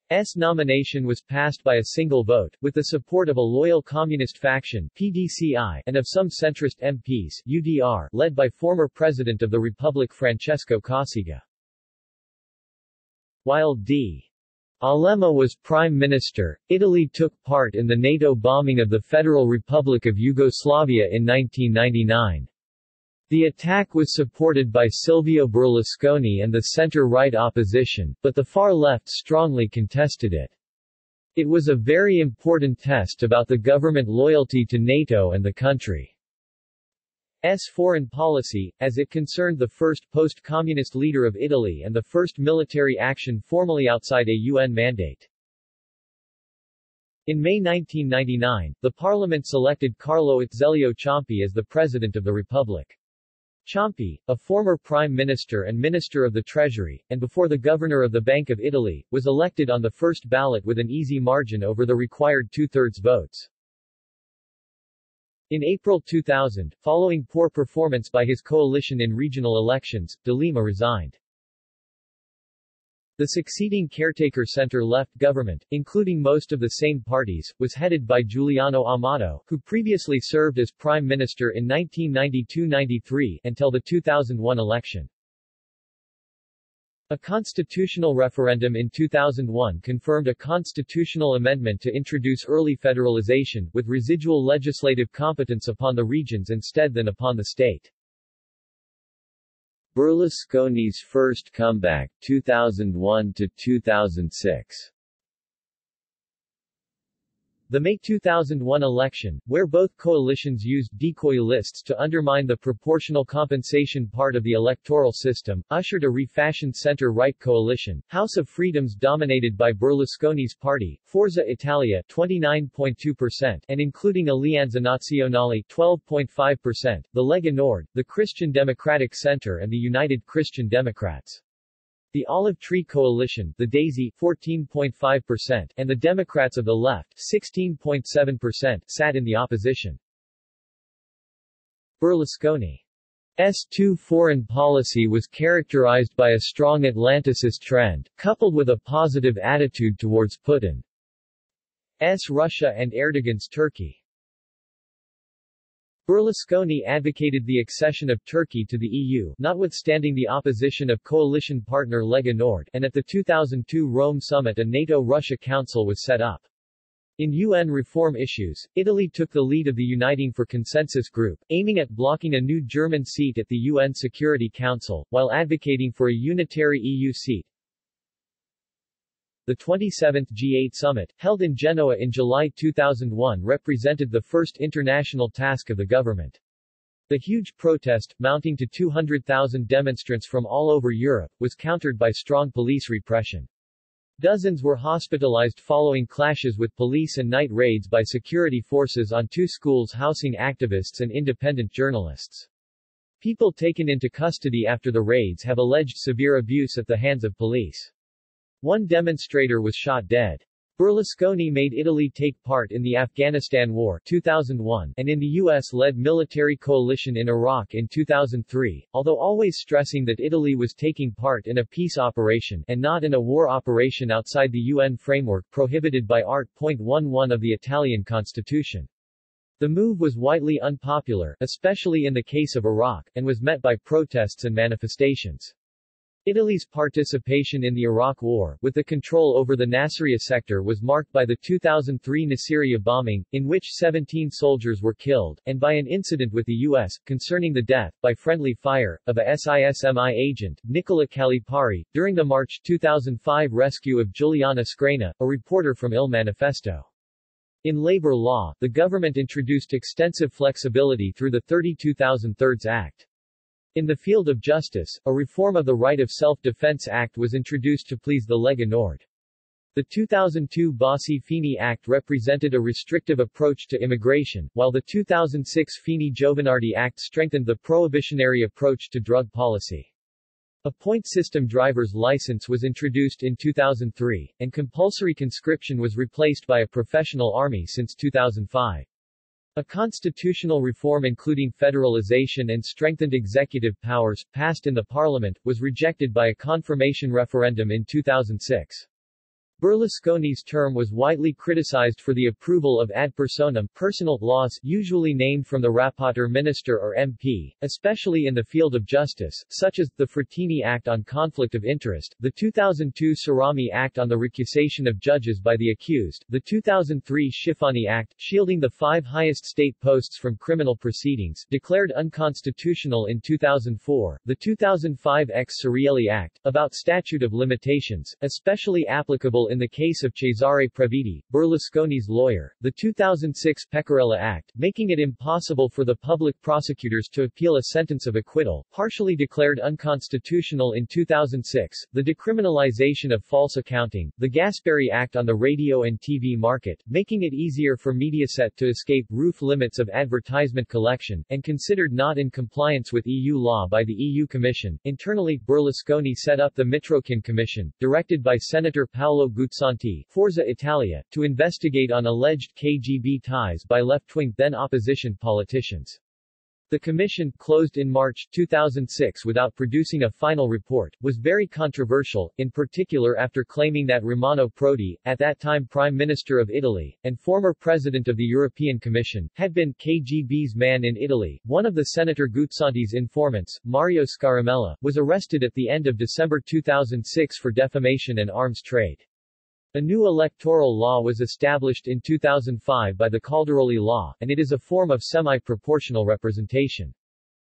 Alema's nomination was passed by a single vote, with the support of a loyal communist faction PDCI, and of some centrist MPs UDR, led by former President of the Republic Francesco Cossiga. While D. Alema was prime minister, Italy took part in the NATO bombing of the Federal Republic of Yugoslavia in 1999. The attack was supported by Silvio Berlusconi and the center-right opposition, but the far left strongly contested it. It was a very important test about the government loyalty to NATO and the country. S foreign policy, as it concerned the first post-communist leader of Italy and the first military action formally outside a UN mandate. In May 1999, the parliament selected Carlo Azeglio Ciampi as the President of the Republic. Ciampi, a former Prime Minister and Minister of the Treasury, and before the Governor of the Bank of Italy, was elected on the first ballot with an easy margin over the required two-thirds votes. In April 2000, following poor performance by his coalition in regional elections, D'Alema resigned. The succeeding caretaker center-left government, including most of the same parties, was headed by Giuliano Amato, who previously served as prime minister in 1992-93 until the 2001 election. A constitutional referendum in 2001 confirmed a constitutional amendment to introduce early federalization, with residual legislative competence upon the regions instead than upon the state. Berlusconi's first comeback 2001 to 2006 the May 2001 election, where both coalitions used decoy lists to undermine the proportional compensation part of the electoral system, ushered a refashioned center-right coalition, House of Freedoms dominated by Berlusconi's party, Forza Italia 29.2% and including Alleanza Nazionale 12.5%, the Lega Nord, the Christian Democratic Center and the United Christian Democrats. The Olive Tree Coalition the Daisy 14.5% and the Democrats of the Left 16.7% sat in the opposition. Berlusconi's two foreign policy was characterized by a strong Atlanticist trend, coupled with a positive attitude towards Putin's Russia and Erdogan's Turkey. Berlusconi advocated the accession of Turkey to the EU, notwithstanding the opposition of coalition partner Lega Nord, and at the 2002 Rome summit a NATO-Russia Council was set up. In UN reform issues, Italy took the lead of the Uniting for Consensus group, aiming at blocking a new German seat at the UN Security Council, while advocating for a unitary EU seat. The 27th G8 summit, held in Genoa in July 2001 represented the first international task of the government. The huge protest, mounting to 200,000 demonstrants from all over Europe, was countered by strong police repression. Dozens were hospitalized following clashes with police and night raids by security forces on two schools housing activists and independent journalists. People taken into custody after the raids have alleged severe abuse at the hands of police. One demonstrator was shot dead. Berlusconi made Italy take part in the Afghanistan War 2001 and in the U.S.-led military coalition in Iraq in 2003, although always stressing that Italy was taking part in a peace operation and not in a war operation outside the UN framework prohibited by Art. 11 of the Italian constitution. The move was widely unpopular, especially in the case of Iraq, and was met by protests and manifestations. Italy's participation in the Iraq War, with the control over the Nasiriyah sector was marked by the 2003 Nasiriyah bombing, in which 17 soldiers were killed, and by an incident with the U.S., concerning the death, by friendly fire, of a SISMI agent, Nicola Calipari, during the March 2005 rescue of Giuliana Sgrena, a reporter from Il Manifesto. In labor law, the government introduced extensive flexibility through the 32003 Act. In the field of justice, a reform of the Right of Self-Defense Act was introduced to please the Lega Nord. The 2002 Bossi-Fini Act represented a restrictive approach to immigration, while the 2006 Fini-Giovanardi Act strengthened the prohibitionary approach to drug policy. A point system driver's license was introduced in 2003, and compulsory conscription was replaced by a professional army since 2005. A constitutional reform including federalization and strengthened executive powers, passed in the parliament, was rejected by a confirmation referendum in 2006. Berlusconi's term was widely criticized for the approval of ad personam personal laws usually named from the rapporteur minister or MP, especially in the field of justice, such as, the Frattini Act on Conflict of Interest, the 2002 Cirami Act on the recusation of judges by the accused, the 2003 Schifani Act, shielding the five highest state posts from criminal proceedings, declared unconstitutional in 2004, the 2005 Ex Cirielli Act, about statute of limitations, especially applicable in the case of Cesare Previti, Berlusconi's lawyer, the 2006 Pecorella Act, making it impossible for the public prosecutors to appeal a sentence of acquittal, partially declared unconstitutional in 2006, the decriminalization of false accounting, the Gasparri Act on the radio and TV market, making it easier for Mediaset to escape roof limits of advertisement collection, and considered not in compliance with EU law by the EU Commission. Internally, Berlusconi set up the Mitrokhin Commission, directed by Senator Paolo Guzzanti, Forza Italia, to investigate on alleged KGB ties by left-wing then-opposition politicians. The commission, closed in March 2006 without producing a final report, was very controversial, in particular after claiming that Romano Prodi, at that time Prime Minister of Italy, and former President of the European Commission, had been KGB's man in Italy. One of the Senator Guzzanti's informants, Mario Scaramella, was arrested at the end of December 2006 for defamation and arms trade. A new electoral law was established in 2005 by the Calderoli Law, and it is a form of semi-proportional representation.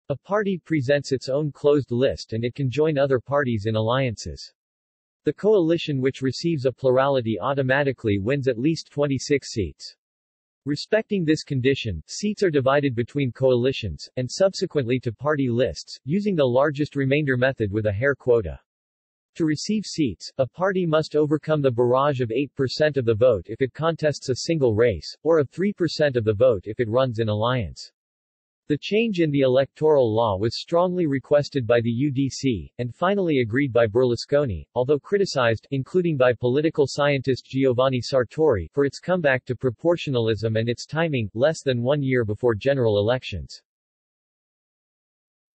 A party presents its own closed list and it can join other parties in alliances. The coalition which receives a plurality automatically wins at least 26 seats. Respecting this condition, seats are divided between coalitions, and subsequently to party lists, using the largest remainder method with a Hare quota. To receive seats, a party must overcome the barrage of 8% of the vote if it contests a single race, or of 3% of the vote if it runs in alliance. The change in the electoral law was strongly requested by the UDC, and finally agreed by Berlusconi, although criticized, including by political scientist Giovanni Sartori, for its comeback to proportionalism and its timing, less than one year before general elections.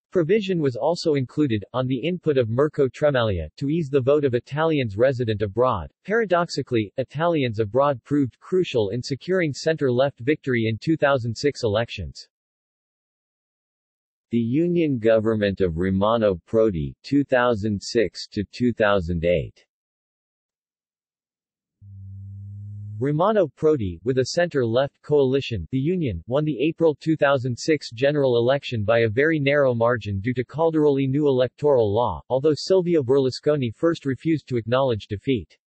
Provision was also included, on the input of Mirko Tremaglia, to ease the vote of Italians resident abroad. Paradoxically, Italians abroad proved crucial in securing center-left victory in 2006 elections. The Union government of Romano Prodi, 2006 to 2008 Romano Prodi, with a center-left coalition, the Union, won the April 2006 general election by a very narrow margin due to Calderoli new electoral law, although Silvio Berlusconi first refused to acknowledge defeat.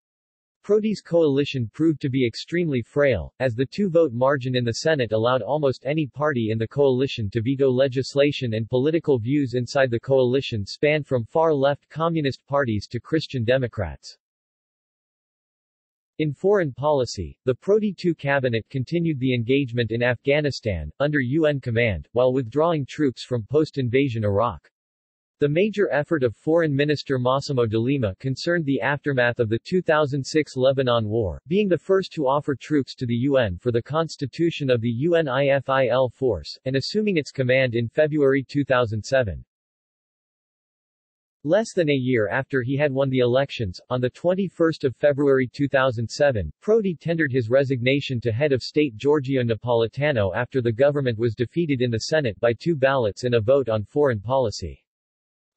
Prodi's coalition proved to be extremely frail, as the two-vote margin in the Senate allowed almost any party in the coalition to veto legislation and political views inside the coalition spanned from far-left communist parties to Christian Democrats. In foreign policy, the Prodi II cabinet continued the engagement in Afghanistan, under UN command, while withdrawing troops from post-invasion Iraq. The major effort of Foreign Minister Massimo D'Alema concerned the aftermath of the 2006 Lebanon War, being the first to offer troops to the UN for the constitution of the UNIFIL force, and assuming its command in February 2007. Less than a year after he had won the elections, on 21 February 2007, Prodi tendered his resignation to head of state Giorgio Napolitano after the government was defeated in the Senate by two ballots in a vote on foreign policy.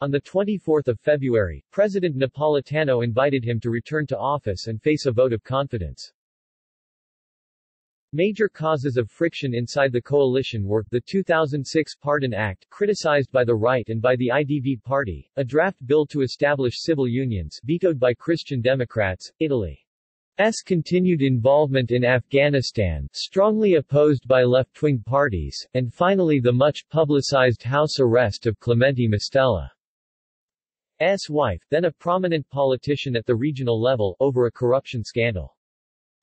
On 24 February, President Napolitano invited him to return to office and face a vote of confidence. Major causes of friction inside the coalition were, the 2006 Pardon Act, criticized by the right and by the IDV party, a draft bill to establish civil unions, vetoed by Christian Democrats, Italy's continued involvement in Afghanistan, strongly opposed by left-wing parties, and finally the much publicized house arrest of Clemente Mastella. S. wife, then a prominent politician at the regional level, over a corruption scandal.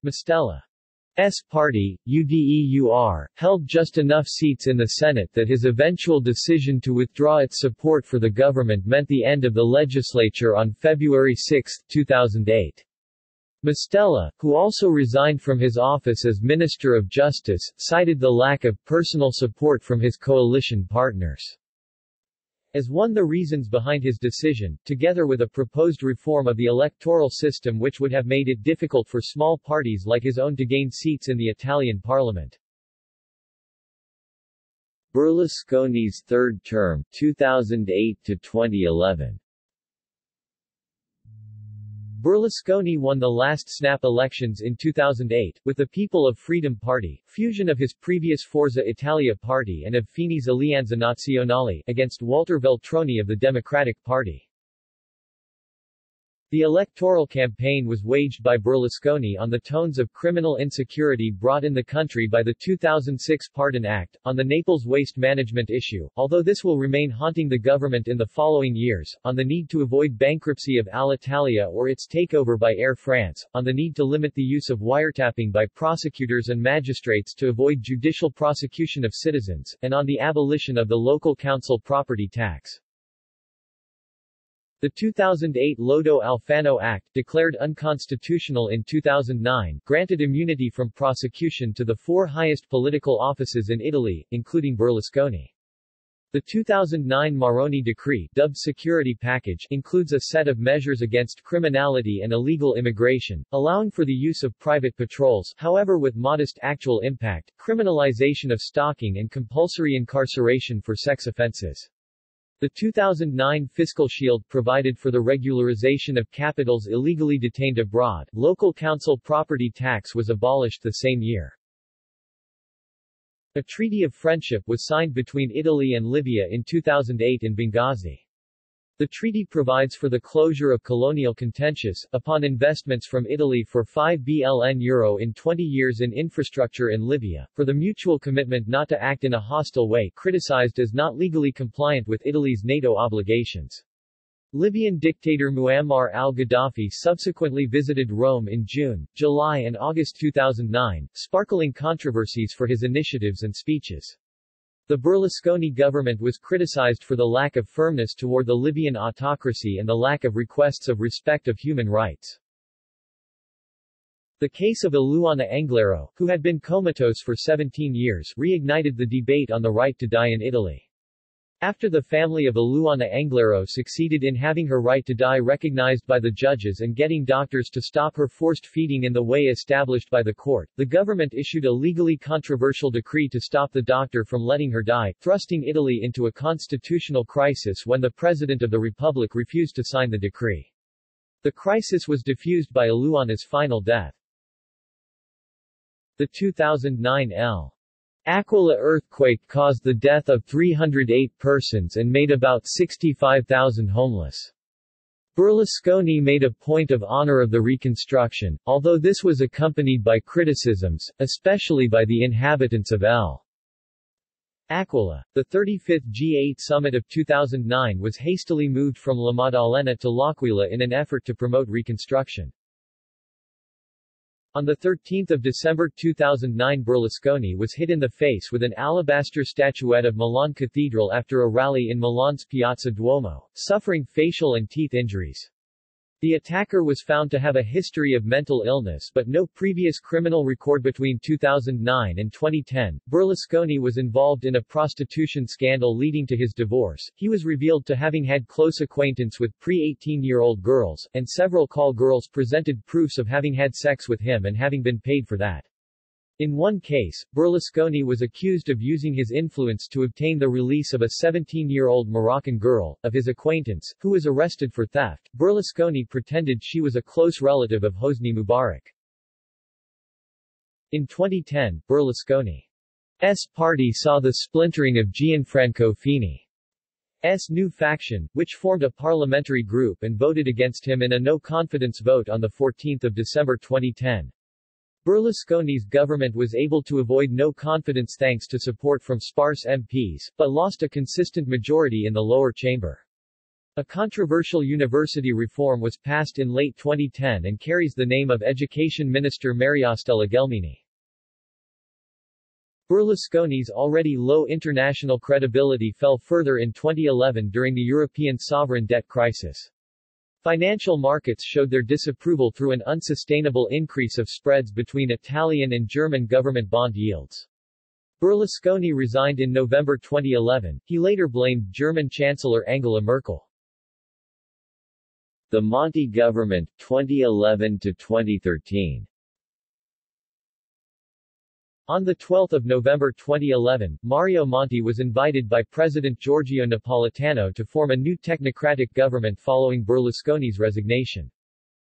Mastella S party, UDEUR, held just enough seats in the Senate that his eventual decision to withdraw its support for the government meant the end of the legislature on February 6, 2008. Mastella, who also resigned from his office as Minister of Justice, cited the lack of personal support from his coalition partners as one of the reasons behind his decision, together with a proposed reform of the electoral system which would have made it difficult for small parties like his own to gain seats in the Italian parliament. Berlusconi's third term, 2008 to 2011 Berlusconi won the last snap elections in 2008, with the People of Freedom Party, fusion of his previous Forza Italia party and of Fini's Alleanza Nazionale, against Walter Veltroni of the Democratic Party. The electoral campaign was waged by Berlusconi on the tones of criminal insecurity brought in the country by the 2006 Pardon Act, on the Naples waste management issue, although this will remain haunting the government in the following years, on the need to avoid bankruptcy of Alitalia or its takeover by Air France, on the need to limit the use of wiretapping by prosecutors and magistrates to avoid judicial prosecution of citizens, and on the abolition of the local council property tax. The 2008 Lodo Alfano Act, declared unconstitutional in 2009, granted immunity from prosecution to the four highest political offices in Italy, including Berlusconi. The 2009 Maroni Decree dubbed Security Package includes a set of measures against criminality and illegal immigration, allowing for the use of private patrols however with modest actual impact, criminalization of stalking and compulsory incarceration for sex offenses. The 2009 Fiscal Shield provided for the regularization of capitals illegally detained abroad. Local council property tax was abolished the same year. A treaty of friendship was signed between Italy and Libya in 2008 in Benghazi. The treaty provides for the closure of colonial contentious, upon investments from Italy for 5 BLN euro in 20 years in infrastructure in Libya, for the mutual commitment not to act in a hostile way criticized as not legally compliant with Italy's NATO obligations. Libyan dictator Muammar al-Gaddafi subsequently visited Rome in June, July and August 2009, sparkling controversies for his initiatives and speeches. The Berlusconi government was criticized for the lack of firmness toward the Libyan autocracy and the lack of requests of respect of human rights. The case of Eluana Englaro, who had been comatose for 17 years, reignited the debate on the right to die in Italy. After the family of Eluana Englaro succeeded in having her right to die recognized by the judges and getting doctors to stop her forced feeding in the way established by the court, the government issued a legally controversial decree to stop the doctor from letting her die, thrusting Italy into a constitutional crisis when the President of the Republic refused to sign the decree. The crisis was diffused by Eluana's final death. The 2009 L. Aquila earthquake caused the death of 308 persons and made about 65,000 homeless. Berlusconi made a point of honor of the reconstruction, although this was accompanied by criticisms, especially by the inhabitants of El Aquila. The 35th G8 summit of 2009 was hastily moved from La Maddalena to L'Aquila in an effort to promote reconstruction. On 13 December 2009 Berlusconi was hit in the face with an alabaster statuette of Milan Cathedral after a rally in Milan's Piazza Duomo, suffering facial and teeth injuries. The attacker was found to have a history of mental illness but no previous criminal record between 2009 and 2010. Berlusconi was involved in a prostitution scandal leading to his divorce. He was revealed to having had close acquaintance with pre-18-year-old girls, and several call girls presented proofs of having had sex with him and having been paid for that. In one case, Berlusconi was accused of using his influence to obtain the release of a 17-year-old Moroccan girl, of his acquaintance, who was arrested for theft. Berlusconi pretended she was a close relative of Hosni Mubarak. In 2010, Berlusconi's party saw the splintering of Gianfranco Fini's new faction, which formed a parliamentary group and voted against him in a no-confidence vote on 14 December 2010. Berlusconi's government was able to avoid no confidence thanks to support from sparse MPs, but lost a consistent majority in the lower chamber. A controversial university reform was passed in late 2010 and carries the name of Education Minister Mariastella Gelmini. Berlusconi's already low international credibility fell further in 2011 during the European sovereign debt crisis. Financial markets showed their disapproval through an unsustainable increase of spreads between Italian and German government bond yields. Berlusconi resigned in November 2011. He later blamed German Chancellor Angela Merkel. The Monti government 2011 to 2013 on 12 November 2011, Mario Monti was invited by President Giorgio Napolitano to form a new technocratic government following Berlusconi's resignation.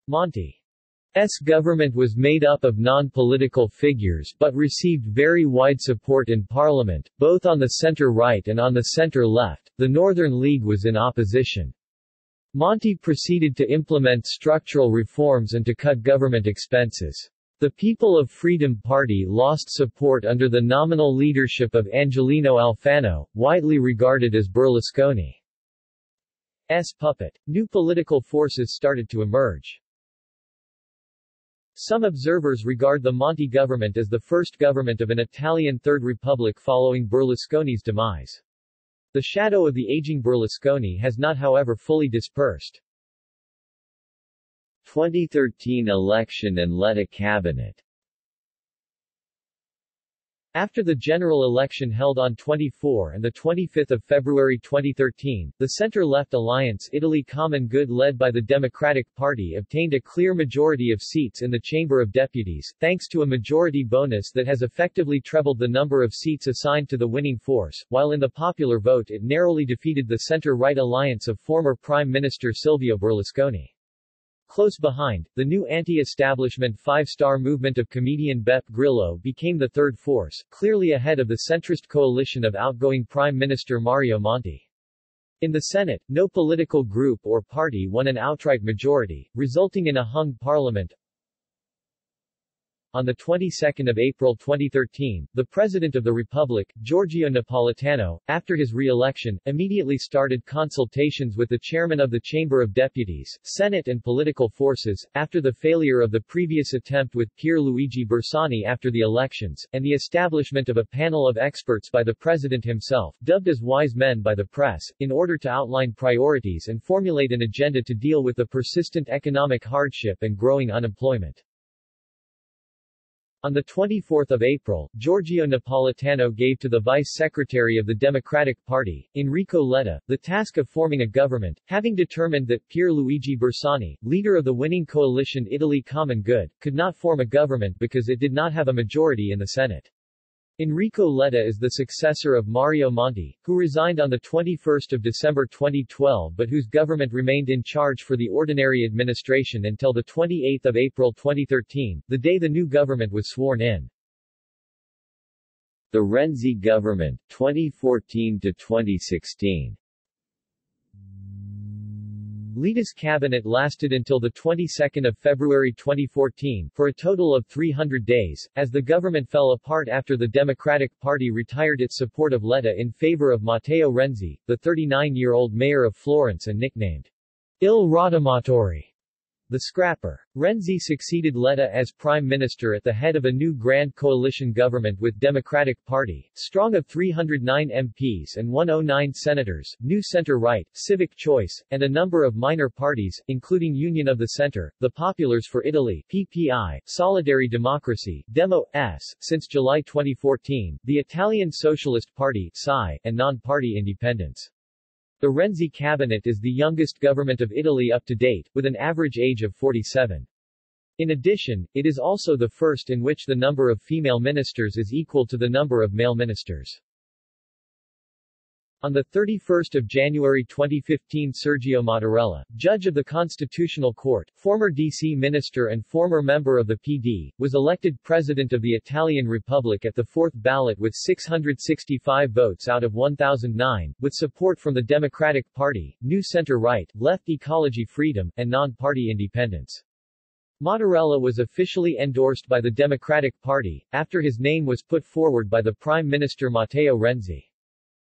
Monti's government was made up of non-political figures but received very wide support in parliament, both on the center-right and on the center-left. The Northern League was in opposition. Monti proceeded to implement structural reforms and to cut government expenses. The People of Freedom Party lost support under the nominal leadership of Angelino Alfano, widely regarded as Berlusconi's puppet. New political forces started to emerge. Some observers regard the Monti government as the first government of an Italian Third Republic following Berlusconi's demise. The shadow of the aging Berlusconi has not however fully dispersed. 2013 election and Letta cabinet After the general election held on 24 and 25 February 2013, the center-left alliance Italy Common Good led by the Democratic Party obtained a clear majority of seats in the Chamber of Deputies, thanks to a majority bonus that has effectively trebled the number of seats assigned to the winning force, while in the popular vote it narrowly defeated the center-right alliance of former Prime Minister Silvio Berlusconi. Close behind, the new anti-establishment five-star movement of comedian Beppe Grillo became the third force, clearly ahead of the centrist coalition of outgoing Prime Minister Mario Monti. In the Senate, no political group or party won an outright majority, resulting in a hung parliament, on the 22nd of April 2013, the President of the Republic, Giorgio Napolitano, after his re-election, immediately started consultations with the Chairman of the Chamber of Deputies, Senate and political forces, after the failure of the previous attempt with Pier Luigi Bersani after the elections, and the establishment of a panel of experts by the President himself, dubbed as wise men by the press, in order to outline priorities and formulate an agenda to deal with the persistent economic hardship and growing unemployment. On 24 April, Giorgio Napolitano gave to the Vice Secretary of the Democratic Party, Enrico Letta, the task of forming a government, having determined that Pier Luigi Bersani, leader of the winning coalition Italy Common Good, could not form a government because it did not have a majority in the Senate. Enrico Letta is the successor of Mario Monti, who resigned on 21 December 2012 but whose government remained in charge for the ordinary administration until 28 April 2013, the day the new government was sworn in. The Renzi government, 2014-2016 Letta's cabinet lasted until the 22nd of February 2014, for a total of 300 days, as the government fell apart after the Democratic Party retired its support of Letta in favor of Matteo Renzi, the 39-year-old mayor of Florence and nicknamed Il Rottamatore. The Scrapper. Renzi succeeded Letta as prime minister at the head of a new grand coalition government with Democratic Party, strong of 309 MPs and 109 senators, New Center-Right, Civic Choice, and a number of minor parties, including Union of the Center, the Populars for Italy PPI, Solidary Democracy, Demo S, since July 2014, the Italian Socialist Party PSI, and non-party independents. The Renzi cabinet is the youngest government of Italy up to date, with an average age of 47. In addition, it is also the first in which the number of female ministers is equal to the number of male ministers. On 31 January 2015 Sergio Mattarella, judge of the Constitutional Court, former D.C. minister and former member of the PD, was elected president of the Italian Republic at the fourth ballot with 665 votes out of 1,009, with support from the Democratic Party, New Center-Right, Left Ecology Freedom, and non-party independents. Mattarella was officially endorsed by the Democratic Party, after his name was put forward by the Prime Minister Matteo Renzi.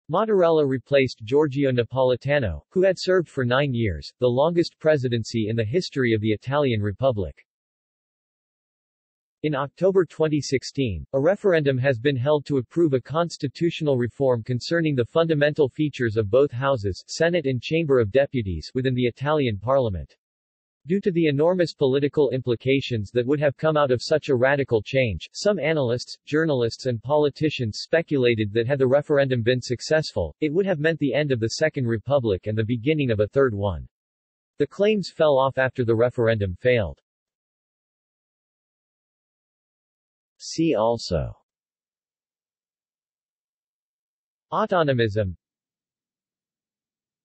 Mattarella replaced Giorgio Napolitano, who had served for nine years, the longest presidency in the history of the Italian Republic. In October 2016, a referendum has been held to approve a constitutional reform concerning the fundamental features of both houses, Senate and Chamber of Deputies, within the Italian parliament. Due to the enormous political implications that would have come out of such a radical change, some analysts, journalists and politicians speculated that had the referendum been successful, it would have meant the end of the Second Republic and the beginning of a third one. The claims fell off after the referendum failed. See also Autonomism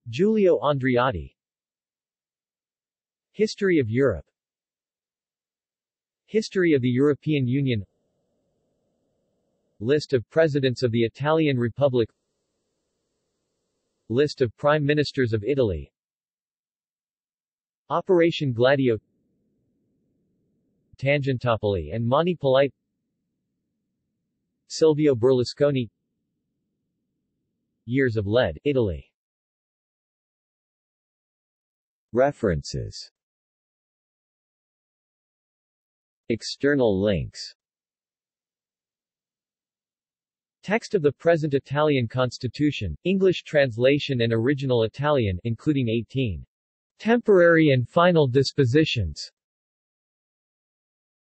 Giulio Andreotti History of Europe. History of the European Union. List of Presidents of the Italian Republic. List of Prime Ministers of Italy. Operation Gladio. Tangentopoli and Mani Pulite Silvio Berlusconi. Years of Lead, Italy. References External links. Text of the present Italian constitution, English translation and original Italian including 18 temporary and final dispositions